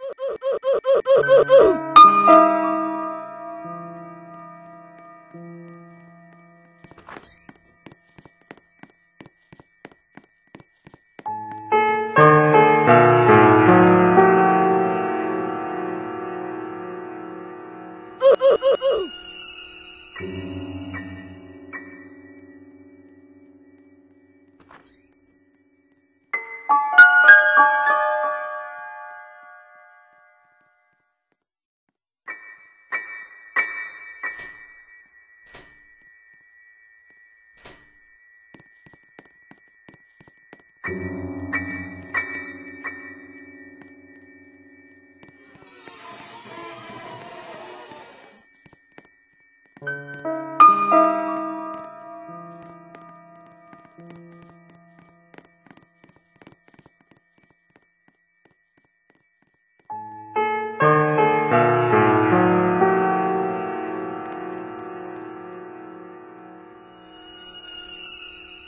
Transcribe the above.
Ooh, ooh, ooh,